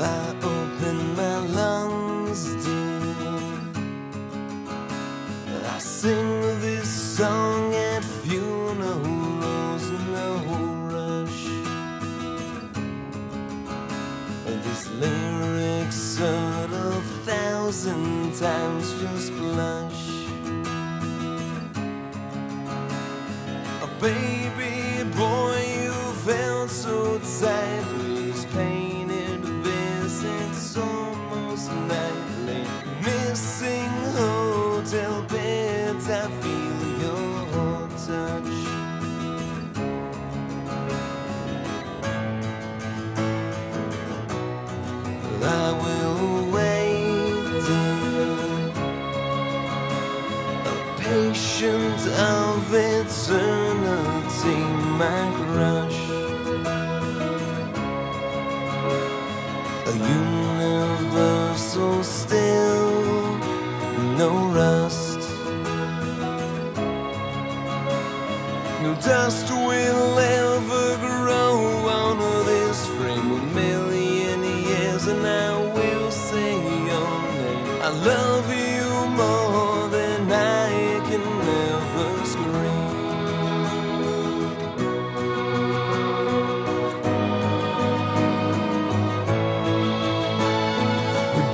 I open my lungs, dear. I sing this song at funerals, no rush. These lyrics heard a thousand times just blush. A baby boy, you felt so tight. Hotel beds, I feel your touch. I will wait. A patient of eternity, my crush. A universal still, no rust. No dust will ever grow on this frame a million years, and I will say your name. I love you more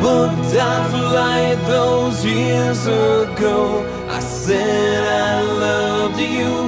Booked our flight those years ago. I said I loved you